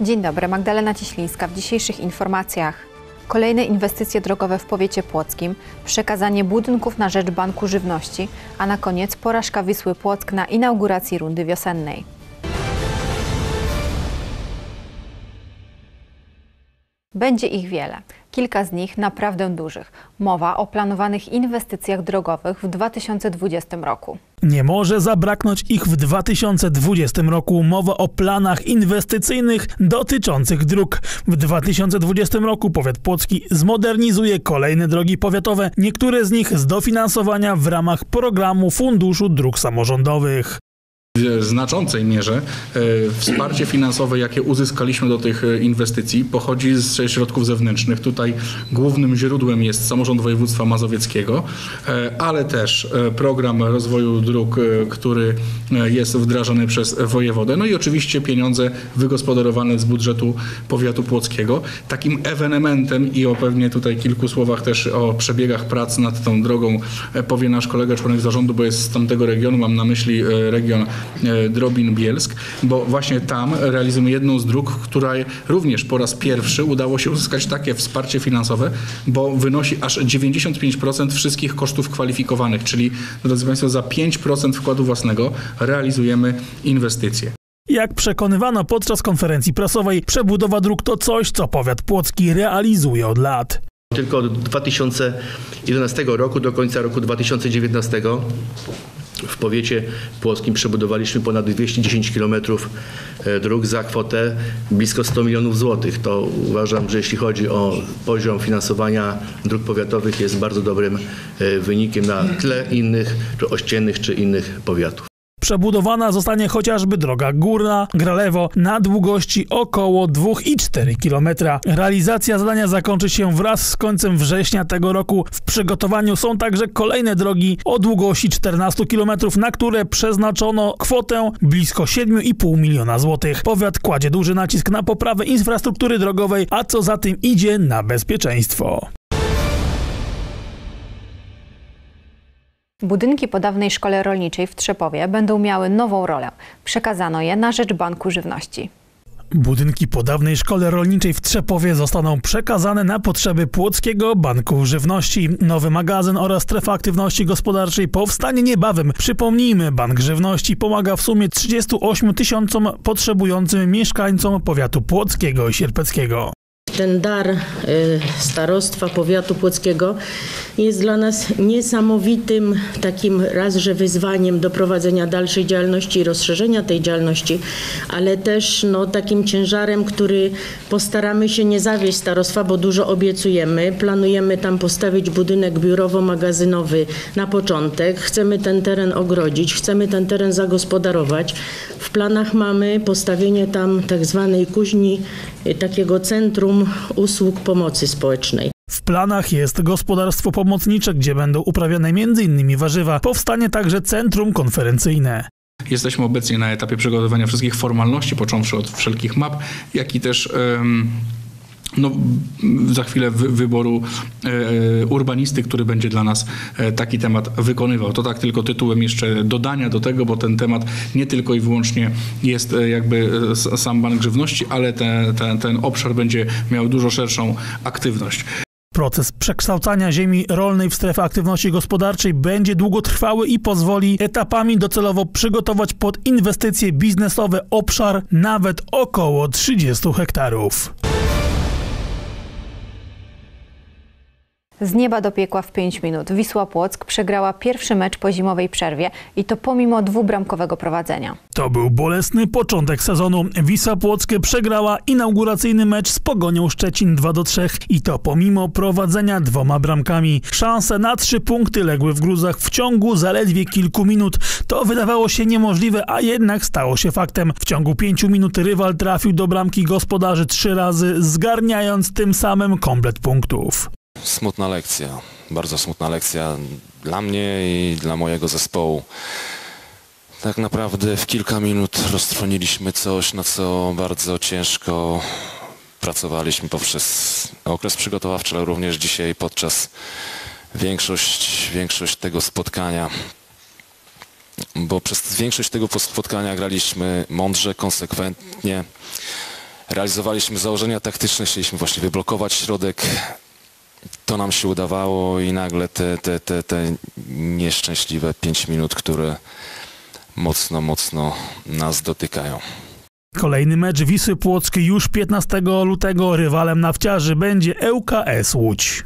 Dzień dobry, Magdalena Cieślińska. W dzisiejszych informacjach kolejne inwestycje drogowe w powiecie płockim, przekazanie budynków na rzecz Banku Żywności, a na koniec porażka Wisły Płock na inauguracji rundy wiosennej. Będzie ich wiele. Kilka z nich naprawdę dużych. Mowa o planowanych inwestycjach drogowych w 2020 roku. Nie może zabraknąć ich w 2020 roku. Mowa o planach inwestycyjnych dotyczących dróg. W 2020 roku powiat płocki zmodernizuje kolejne drogi powiatowe, niektóre z nich z dofinansowania w ramach programu Funduszu Dróg Samorządowych w znaczącej mierze e, wsparcie finansowe, jakie uzyskaliśmy do tych e, inwestycji, pochodzi z środków zewnętrznych. Tutaj głównym źródłem jest samorząd województwa mazowieckiego, e, ale też program rozwoju dróg, który jest wdrażany przez wojewodę. No i oczywiście pieniądze wygospodarowane z budżetu powiatu płockiego. Takim ewenementem i o pewnie tutaj kilku słowach też o przebiegach prac nad tą drogą powie nasz kolega, członek zarządu, bo jest z tamtego regionu, mam na myśli region E, Drobin-Bielsk, bo właśnie tam realizujemy jedną z dróg, która również po raz pierwszy udało się uzyskać takie wsparcie finansowe, bo wynosi aż 95% wszystkich kosztów kwalifikowanych, czyli drodzy Państwo, za 5% wkładu własnego realizujemy inwestycje. Jak przekonywano podczas konferencji prasowej, przebudowa dróg to coś, co powiat płocki realizuje od lat. Tylko od 2011 roku do końca roku 2019 w powiecie płockim przebudowaliśmy ponad 210 km e, dróg za kwotę blisko 100 milionów złotych. To uważam, że jeśli chodzi o poziom finansowania dróg powiatowych jest bardzo dobrym e, wynikiem na tle innych, czy ościennych, czy innych powiatów. Przebudowana zostanie chociażby droga górna Gralewo na długości około 2,4 km. Realizacja zadania zakończy się wraz z końcem września tego roku. W przygotowaniu są także kolejne drogi o długości 14 km, na które przeznaczono kwotę blisko 7,5 miliona złotych. Powiat kładzie duży nacisk na poprawę infrastruktury drogowej, a co za tym idzie na bezpieczeństwo. Budynki po dawnej szkole rolniczej w Trzepowie będą miały nową rolę. Przekazano je na rzecz Banku Żywności. Budynki po dawnej szkole rolniczej w Trzepowie zostaną przekazane na potrzeby Płockiego Banku Żywności. Nowy magazyn oraz strefa aktywności gospodarczej powstanie niebawem. Przypomnijmy, Bank Żywności pomaga w sumie 38 tysiącom potrzebującym mieszkańcom powiatu płockiego i sierpeckiego ten dar y, starostwa powiatu płockiego jest dla nas niesamowitym takim raz, że wyzwaniem do prowadzenia dalszej działalności i rozszerzenia tej działalności, ale też no, takim ciężarem, który postaramy się nie zawieść starostwa, bo dużo obiecujemy. Planujemy tam postawić budynek biurowo-magazynowy na początek. Chcemy ten teren ogrodzić, chcemy ten teren zagospodarować. W planach mamy postawienie tam tak zwanej kuźni, y, takiego centrum usług pomocy społecznej. W planach jest gospodarstwo pomocnicze, gdzie będą uprawiane m.in. warzywa. Powstanie także centrum konferencyjne. Jesteśmy obecnie na etapie przygotowania wszystkich formalności, począwszy od wszelkich map, jak i też no, za chwilę wyboru e, urbanisty, który będzie dla nas e, taki temat wykonywał. To tak tylko tytułem jeszcze dodania do tego, bo ten temat nie tylko i wyłącznie jest e, jakby sam Bank Żywności, ale te, te, ten obszar będzie miał dużo szerszą aktywność. Proces przekształcania ziemi rolnej w strefę aktywności gospodarczej będzie długotrwały i pozwoli etapami docelowo przygotować pod inwestycje biznesowe obszar nawet około 30 hektarów. Z nieba do piekła w 5 minut. Wisła Płock przegrała pierwszy mecz po zimowej przerwie i to pomimo dwubramkowego prowadzenia. To był bolesny początek sezonu. Wisła Płock przegrała inauguracyjny mecz z Pogonią Szczecin 2 do 3 i to pomimo prowadzenia dwoma bramkami. Szanse na trzy punkty legły w gruzach w ciągu zaledwie kilku minut. To wydawało się niemożliwe, a jednak stało się faktem. W ciągu pięciu minut rywal trafił do bramki gospodarzy trzy razy, zgarniając tym samym komplet punktów. Smutna lekcja, bardzo smutna lekcja dla mnie i dla mojego zespołu. Tak naprawdę w kilka minut roztrwoniliśmy coś, na co bardzo ciężko pracowaliśmy poprzez okres przygotowawczy, ale również dzisiaj podczas większość, większość tego spotkania. Bo przez większość tego spotkania graliśmy mądrze, konsekwentnie realizowaliśmy założenia taktyczne, chcieliśmy właśnie wyblokować środek. To nam się udawało i nagle te, te, te, te nieszczęśliwe 5 minut, które mocno, mocno nas dotykają. Kolejny mecz Wisły Płockiej już 15 lutego. Rywalem nawciarzy będzie ŁKS Łódź.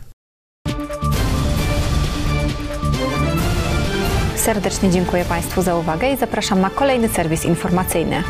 Serdecznie dziękuję Państwu za uwagę i zapraszam na kolejny serwis informacyjny.